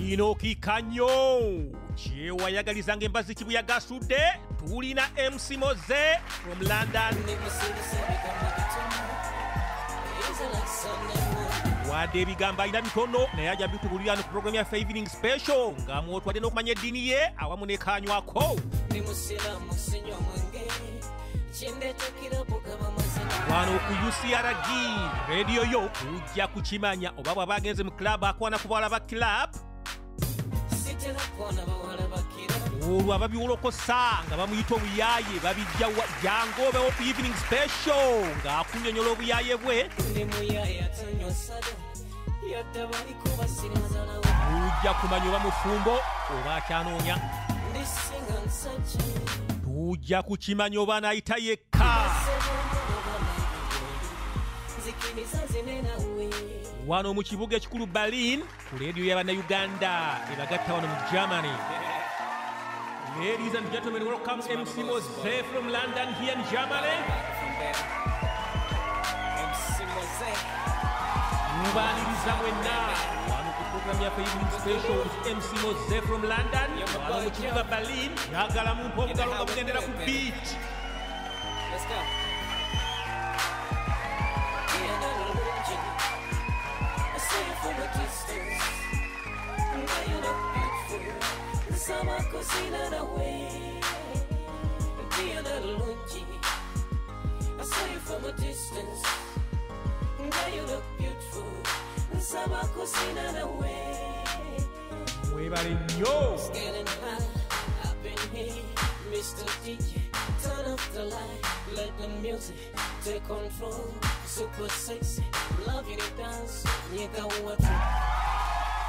inoki kanyo kyewayagalizanga embazzi kibuyaga asudde tulina mc moze from london. Wadde ebigambo alina bitono naye ajja bikubulira no ku programu yaffe evening special nga mwotwadde n'okumanya eddiini ye awamu ne wano ku ucrg rediyo yo ujja kukimanya oba bw'aba agenze mu kilabu akwana ku bawala ba kilabu olwo ababiwolokosa nga bamuyita obuyaaye babijja jangu obewo ku evening special ng'akunyonyola obuyaaye bwe. Ndi muyaya tanywa sada yadde balikuba sirinzalawo ujja kumanya oba mufumbo oba akyanoonya tujja kukimanya oba naayita yekka wano mu kibuga ekikulu berlin ku rediyo y'abannayuganda ebagatta wano mu germany Ladies and gentlemen, welcome MC Moseh from London here in Germany. mubaniriza mwenna wano ku programu yaffe evening special with mc Moseh from london wano mu berlin yagala mumpa obugalo nga ku beat Let's go. Sama cocina na that illusion. I saw you from a distance. Now you look beautiful. Sama na nnyo Getting high up in here, Mr. DJ. Turn off the light, let the music take control. Super sexy, love you to dance. You got what